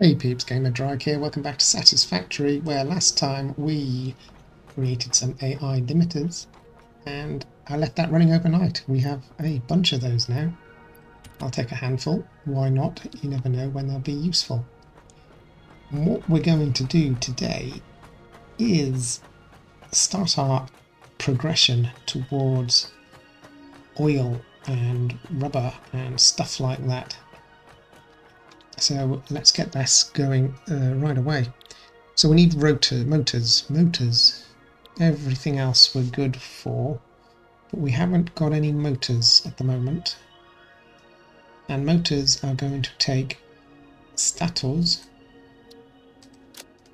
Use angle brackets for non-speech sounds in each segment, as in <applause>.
Hey peeps, Game Of Draig here. Welcome back to Satisfactory, where last time we created some AI limiters and I left that running overnight. We have a bunch of those now. I'll take a handful. Why not? You never know when they'll be useful. And what we're going to do today is start our progression towards oil and rubber and stuff like that so let's get this going uh, right away. So we need rotor, motors, motors. Everything else we're good for, but we haven't got any motors at the moment. And motors are going to take stators.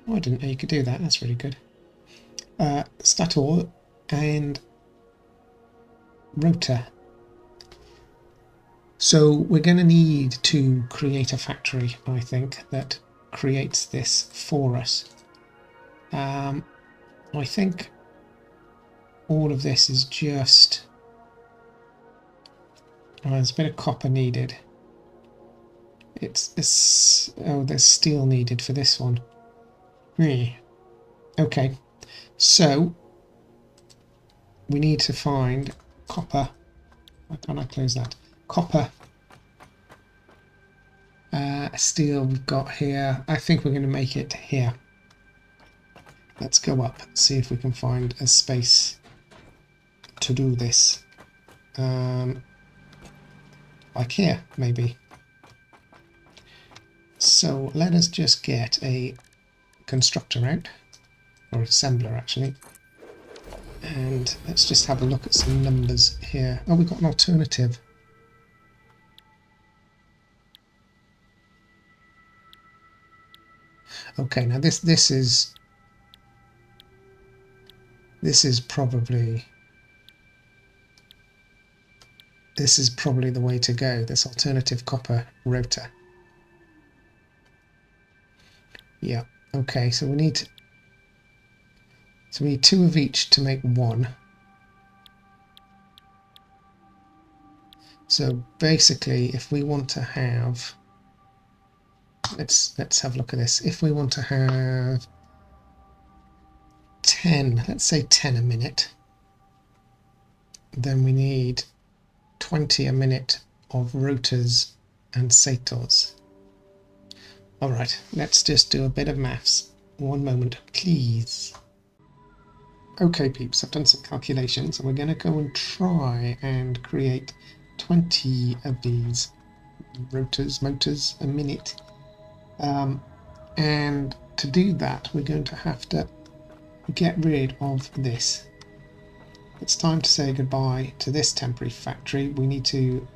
Oh, I didn't know you could do that. That's really good. Uh, stator and rotor so we're going to need to create a factory, I think, that creates this for us. Um, I think all of this is just... Oh, there's a bit of copper needed. It's, it's oh, there's steel needed for this one. Hmm. Okay, so we need to find copper. Why can't I close that? Copper uh, steel we've got here. I think we're going to make it here. Let's go up, see if we can find a space to do this. Um, like here, maybe. So let us just get a constructor out, or assembler actually. And let's just have a look at some numbers here. Oh, we've got an alternative. Okay, now this this is this is probably this is probably the way to go, this alternative copper rotor. Yeah, okay, so we need so we need two of each to make one. So basically if we want to have let's let's have a look at this. If we want to have 10, let's say 10 a minute, then we need 20 a minute of rotors and stators. Alright, let's just do a bit of maths. One moment, please. Okay peeps, I've done some calculations and we're going to go and try and create 20 of these rotors, motors a minute um, and to do that, we're going to have to get rid of this. It's time to say goodbye to this temporary factory. We need to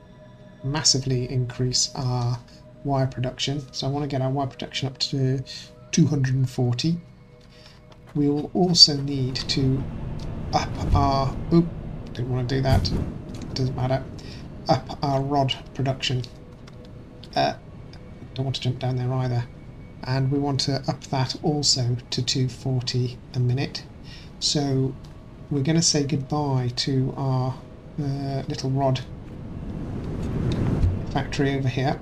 massively increase our wire production. So I want to get our wire production up to 240. We will also need to up our... Oop, didn't want to do that. Doesn't matter. Up our rod production. Uh, don't want to jump down there either. And we want to up that also to 240 a minute. So we're going to say goodbye to our uh, little rod factory over here.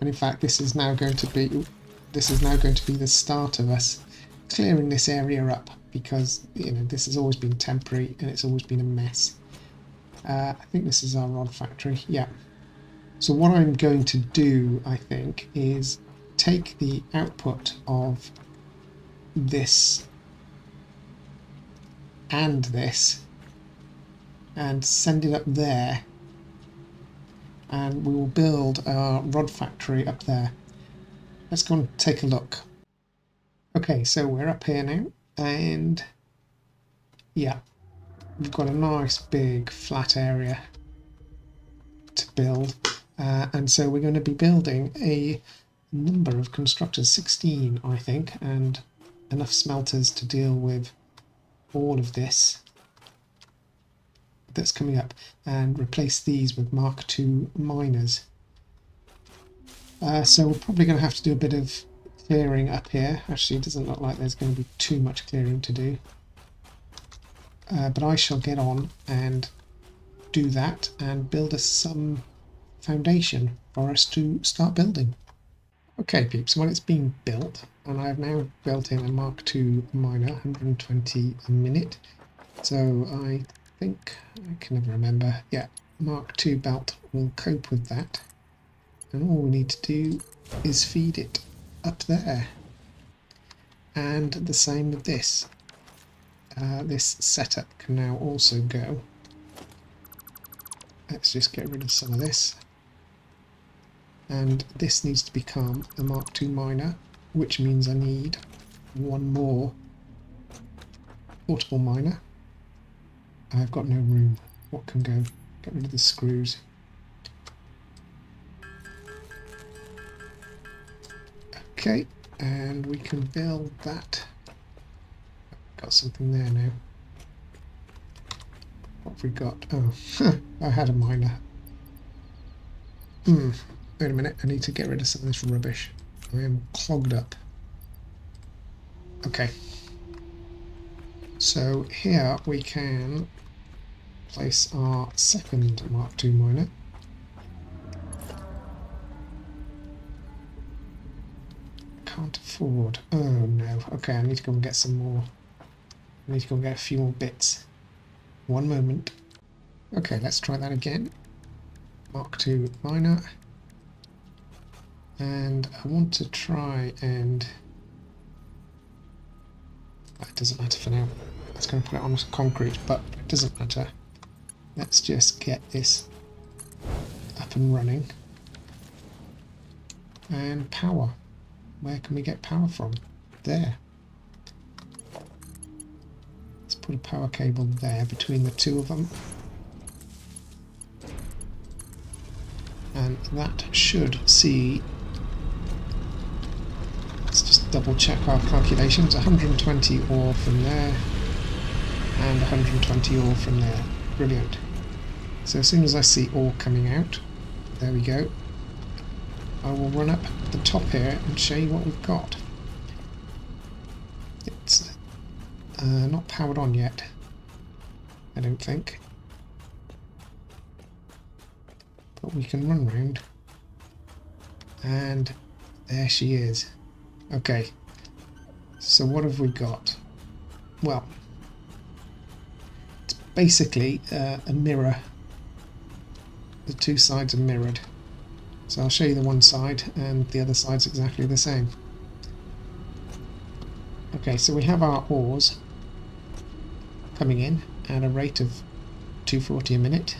And in fact, this is now going to be this is now going to be the start of us clearing this area up because you know this has always been temporary and it's always been a mess. Uh, I think this is our rod factory. Yeah. So what I'm going to do, I think, is take the output of this and this and send it up there and we will build our rod factory up there. Let's go and take a look. Okay, so we're up here now and yeah, we've got a nice big flat area to build. Uh, and so we're going to be building a number of constructors, 16 I think, and enough smelters to deal with all of this that's coming up and replace these with Mark II miners. Uh, so we're probably going to have to do a bit of clearing up here. Actually, it doesn't look like there's going to be too much clearing to do. Uh, but I shall get on and do that and build us some foundation for us to start building. Okay peeps, well it's been built and I have now built in a Mark II miner, 120 a minute. So I think, I can never remember, yeah, Mark II belt will cope with that. And all we need to do is feed it up there. And the same with this. Uh, this setup can now also go. Let's just get rid of some of this. And this needs to become a Mark II miner, which means I need one more portable miner. I've got no room. What can go? Get rid of the screws. Okay, and we can build that. Got something there now. What have we got? Oh, <laughs> I had a miner. Hmm, wait a minute, I need to get rid of some of this rubbish. I am clogged up. Okay. So here we can place our second Mark II miner. Can't afford. Oh no. Okay, I need to go and get some more. I need to go and get a few more bits. One moment. Okay, let's try that again. Mark II miner. And I want to try and... That doesn't matter for now. It's going to put it on concrete, but it doesn't matter. Let's just get this up and running. And power. Where can we get power from? There. Let's put a power cable there between the two of them. And that should see double check our calculations 120 ore from there and 120 ore from there brilliant so as soon as I see ore coming out, there we go, I will run up the top here and show you what we've got. It's uh, not powered on yet, I don't think. But we can run round. And there she is. Okay, so what have we got? Well, it's basically uh, a mirror the two sides are mirrored. So I'll show you the one side and the other side's exactly the same. Okay, so we have our ores coming in at a rate of 240 a minute.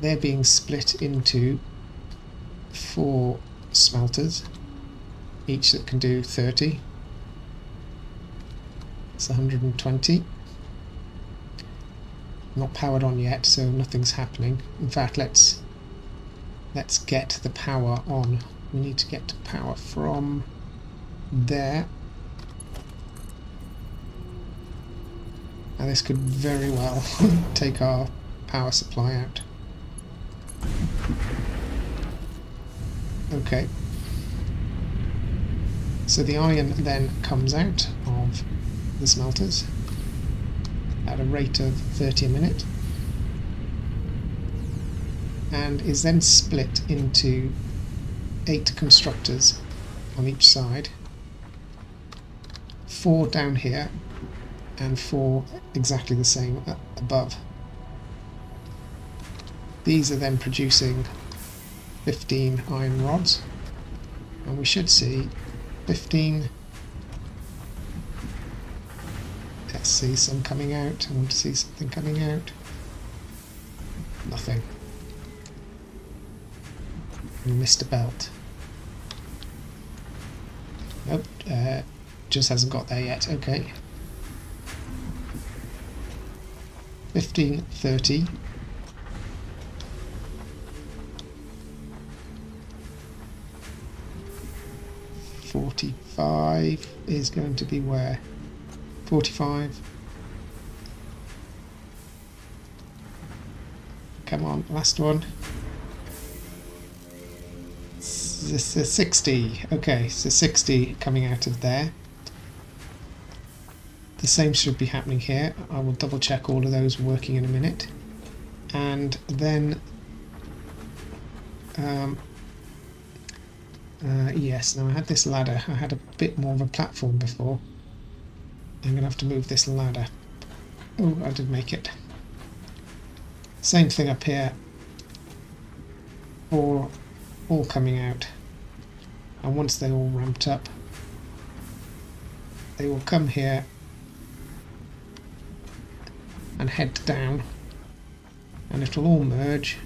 They're being split into four smelters, each that can do 30. It's 120 not powered on yet, so nothing's happening. In fact, let's let's get the power on. We need to get to power from there. And this could very well <laughs> take our power supply out. Okay. So the iron then comes out of the smelters at a rate of 30 a minute and is then split into eight constructors on each side four down here and four exactly the same above. These are then producing 15 iron rods and we should see 15 Let's see some coming out. I want to see something coming out. Nothing. We missed a belt. Nope, uh, just hasn't got there yet. Okay. 15, 30. Forty-five is going to be where? 45. Come on, last one. This is 60. Okay, so 60 coming out of there. The same should be happening here. I will double check all of those working in a minute. And then um, Uh, yes, now I had this ladder. I had a bit more of a platform before. I'm going to have to move this ladder. Oh, I did make it. Same thing up here. All, all coming out. And once they're all ramped up, they will come here and head down and it'll all merge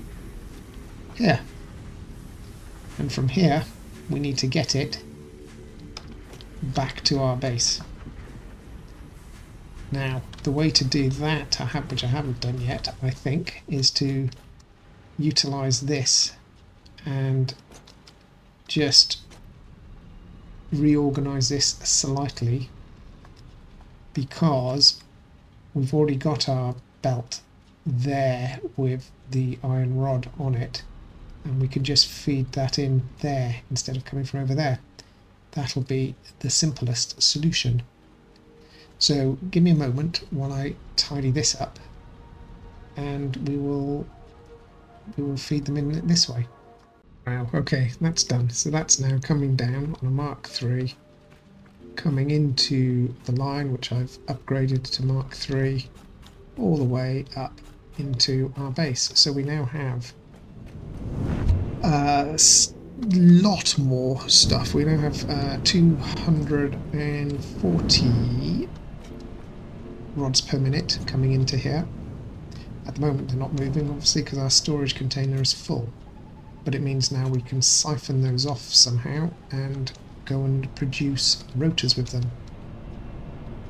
here and from here we need to get it back to our base. Now the way to do that I have, which I haven't done yet I think is to utilize this and just reorganize this slightly because we've already got our belt there with the iron rod on it and we can just feed that in there instead of coming from over there. That'll be the simplest solution. So give me a moment while I tidy this up and we will we will feed them in this way. Wow, okay, that's done. So that's now coming down on a Mark III coming into the line, which I've upgraded to Mark III, all the way up into our base. So we now have a lot more stuff. We now have uh, 240 rods per minute coming into here. At the moment they're not moving, obviously, because our storage container is full. But it means now we can siphon those off somehow and go and produce rotors with them.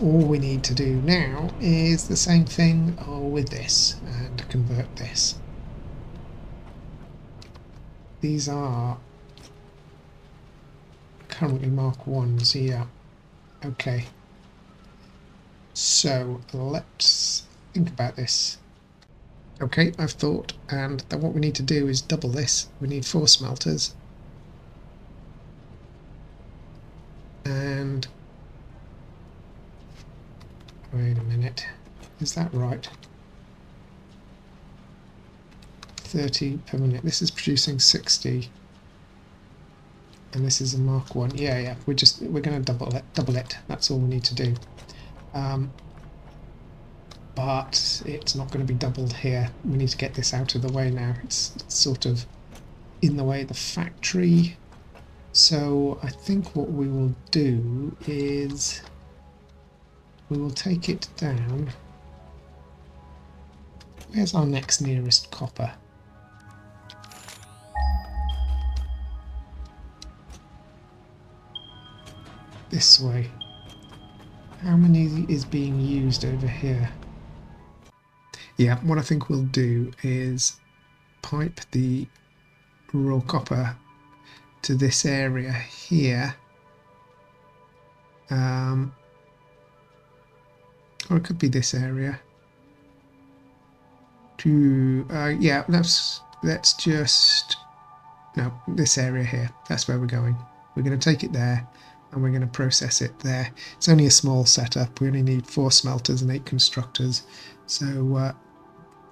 All we need to do now is the same thing with this and convert this. These are currently Mark 1s here. Okay. So let's think about this. Okay, I've thought, and that what we need to do is double this. We need four smelters and wait a minute is that right 30 per minute. This is producing 60 and this is a mark 1 yeah yeah. We're just we're going to double it double it. That's all we need to do. Um, but it's not going to be doubled here. We need to get this out of the way now. It's, it's sort of in the way of the factory. So I think what we will do is we will take it down. Where's our next nearest copper? This way. How many is being used over here? Yeah, what I think we'll do is pipe the raw copper to this area here. Um, or it could be this area. To uh, yeah, let's let's just no this area here. That's where we're going. We're going to take it there, and we're going to process it there. It's only a small setup. We only need four smelters and eight constructors, so uh,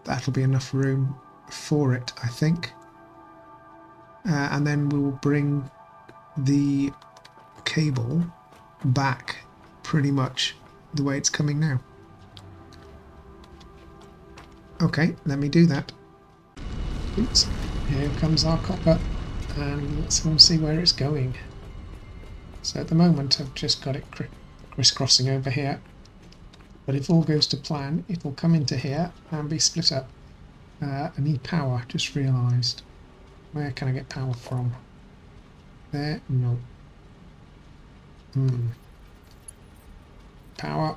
that'll be enough room for it, I think uh, and then we'll bring the cable back pretty much the way it's coming now. Okay, let me do that. Oops, here comes our copper and let's see where it's going. So at the moment I've just got it crisscrossing over here but if all goes to plan it will come into here and be split up. Uh, I need power, just realised. Where can I get power from? There? No. Hmm. Power.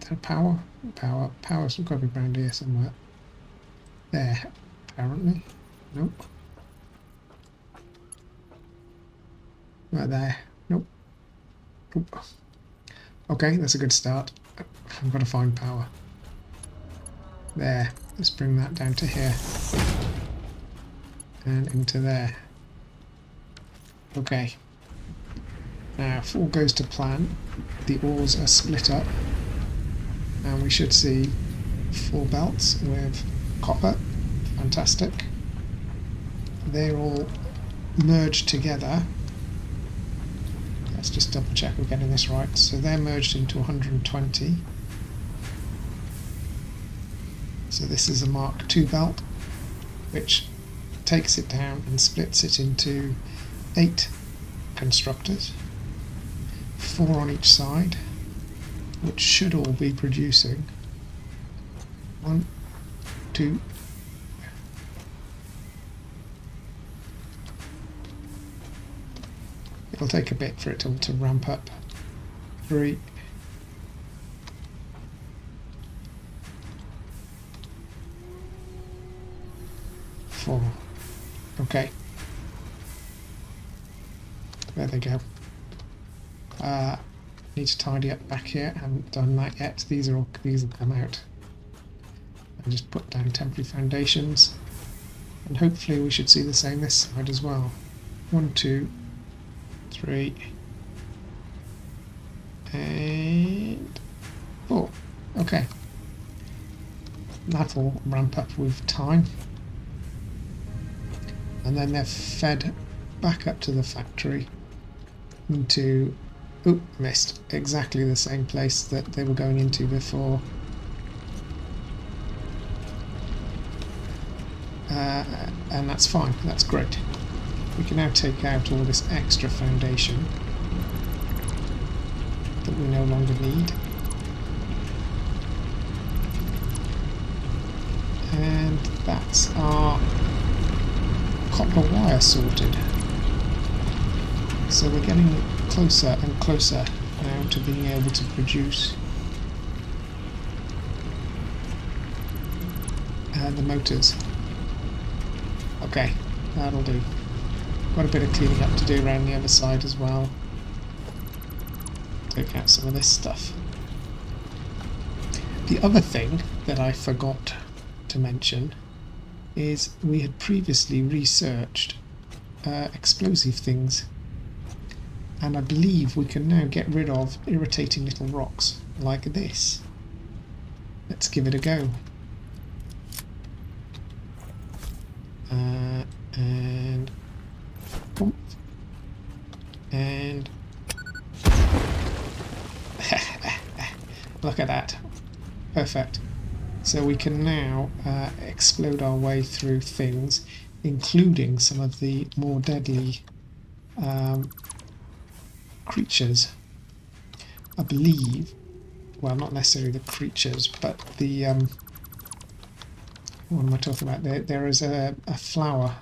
Is that power? Power. Power's got to be around here somewhere. There, apparently. Nope. Right there. Nope. Nope. Okay, that's a good start. I've got to find power. There. Let's bring that down to here. And into there. Okay. Now, if all goes to plan, the ores are split up. And we should see four belts with copper. Fantastic. They're all merged together. Let's just double check we're getting this right. So they're merged into 120. So this is a Mark II belt, which takes it down and splits it into eight constructors, four on each side, which should all be producing one, two, It'll take a bit for it all to ramp up. Three, four. Okay. There they go. Uh, need to tidy up back here. haven't done that yet. These are all these will come out. And just put down temporary foundations. And hopefully we should see the same this side as well. One, two, three, and four. Okay. That'll ramp up with time. And then they're fed back up to the factory into oop missed. Exactly the same place that they were going into before. Uh, and that's fine. That's great we can now take out all this extra foundation that we no longer need and that's our copper wire sorted. So we're getting closer and closer now to being able to produce uh, the motors. Okay, that'll do. Got a bit of cleaning up to do around the other side as well. Take out some of this stuff. The other thing that I forgot to mention is we had previously researched uh, explosive things and I believe we can now get rid of irritating little rocks like this. Let's give it a go. Uh, and and <laughs> look at that. Perfect. So we can now uh, explode our way through things, including some of the more deadly um, creatures. I believe, well, not necessarily the creatures, but the, um, what am I talking about? There, there is a, a flower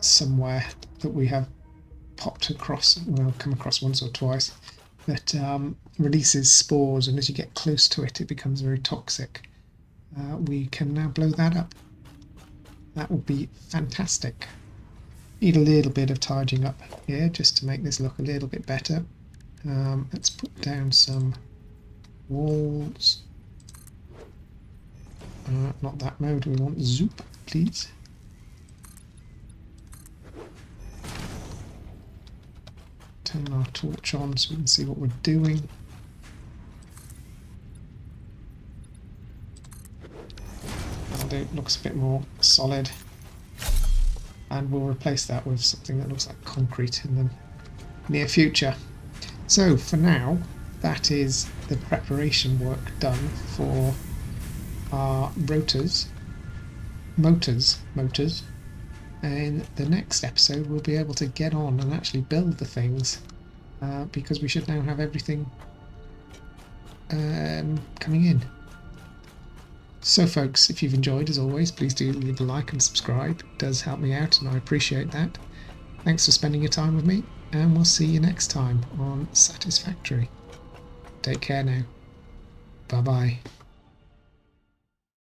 somewhere that we have popped across, well, come across once or twice, that um, releases spores, and as you get close to it, it becomes very toxic uh, we can now blow that up. That would be fantastic. Need a little bit of tidying up here just to make this look a little bit better. Um, let's put down some walls. Uh, not that mode, we want zoop, please. Turn our torch on so we can see what we're doing. it looks a bit more solid. And we'll replace that with something that looks like concrete in the near future. So for now, that is the preparation work done for our rotors, motors, motors. And the next episode we'll be able to get on and actually build the things uh, because we should now have everything um, coming in. So folks, if you've enjoyed as always, please do leave a like and subscribe. It does help me out and I appreciate that. Thanks for spending your time with me and we'll see you next time on Satisfactory. Take care now. Bye bye.